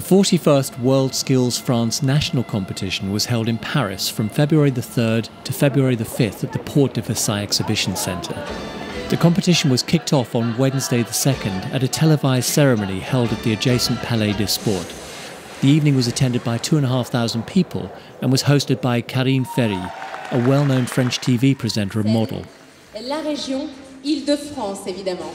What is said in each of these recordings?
41st World Skills France national competition was held in Paris from February the 3rd to February the 5th at the Porte de Versailles Exhibition Centre. The competition was kicked off on Wednesday the 2nd at a televised ceremony held at the adjacent Palais des Sports. The evening was attended by 2,500 people and was hosted by Karine Ferry, a well known French TV presenter and model. La région Île-de-France, évidemment.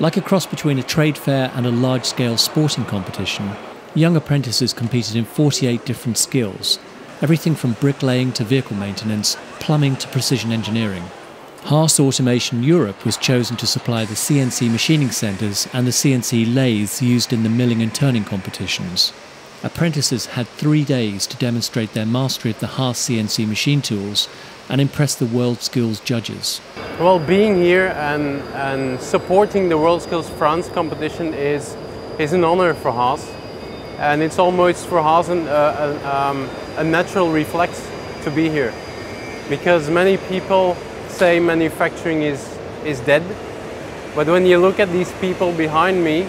Like a cross between a trade fair and a large scale sporting competition, young apprentices competed in 48 different skills everything from bricklaying to vehicle maintenance, plumbing to precision engineering. Haas Automation Europe was chosen to supply the CNC machining centres and the CNC lathes used in the milling and turning competitions. Apprentices had three days to demonstrate their mastery of the Haas CNC machine tools and impress the World Skills judges. Well, being here and, and supporting the World Skills France competition is, is an honor for Haas. And it's almost for Haas an, uh, a, um, a natural reflex to be here. Because many people say manufacturing is, is dead. But when you look at these people behind me,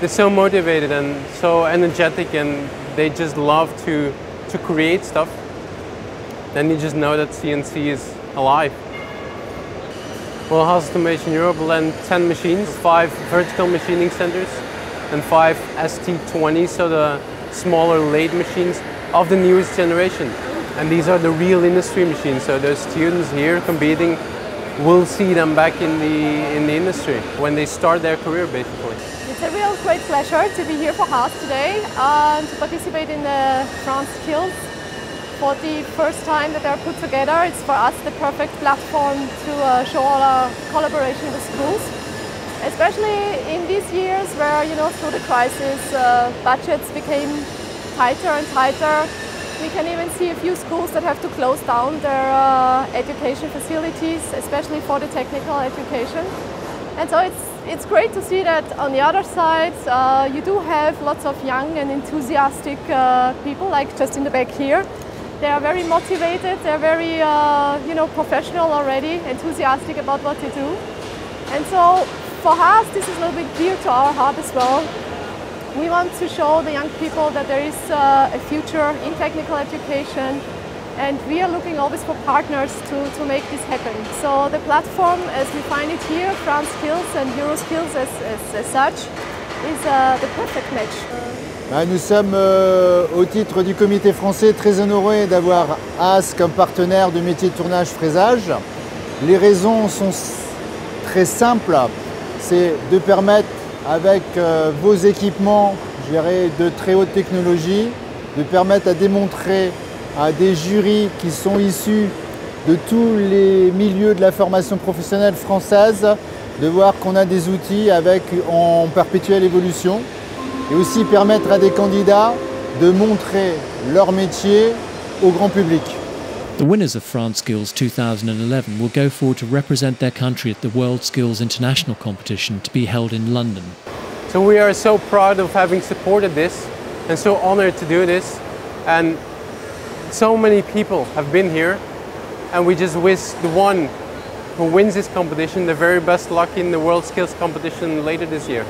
they're so motivated and so energetic and they just love to, to create stuff. Then you just know that CNC is alive. Well, Haas Automation Europe lent 10 machines, 5 vertical machining centers and five 5 ST20, so the smaller lathe machines of the newest generation. And these are the real industry machines, so those students here competing will see them back in the, in the industry when they start their career basically. It's a real great pleasure to be here for Haas today and to participate in the France Skills for the first time that they're put together. It's for us the perfect platform to uh, show all our collaboration with schools. Especially in these years where, you know, through the crisis, uh, budgets became tighter and tighter. We can even see a few schools that have to close down their uh, education facilities, especially for the technical education. And so it's, it's great to see that on the other side, uh, you do have lots of young and enthusiastic uh, people, like just in the back here. They are very motivated, they're very uh, you know, professional already, enthusiastic about what they do. And so for us, this is a little bit dear to our heart as well. We want to show the young people that there is uh, a future in technical education and we are looking always for partners to, to make this happen. So the platform as we find it here, France Skills and Euroskills as, as, as such, is uh, the perfect match. Bah, nous sommes euh, au titre du comité français très honorés d'avoir AS comme partenaire du métier de tournage fraisage. Les raisons sont très simples, c'est de permettre avec euh, vos équipements de très haute technologie, de permettre à démontrer à des jurys qui sont issus de tous les milieux de la formation professionnelle française, de voir qu'on a des outils avec, en perpétuelle évolution, et aussi permettre à des candidats de montrer leur métier au grand public. The winners of France Skills 2011 will go forward to represent their country at the World Skills International competition to be held in London. So we are so proud of having supported this and so honored to do this. And so many people have been here and we just wish the one who wins this competition the very best luck in the World Skills competition later this year.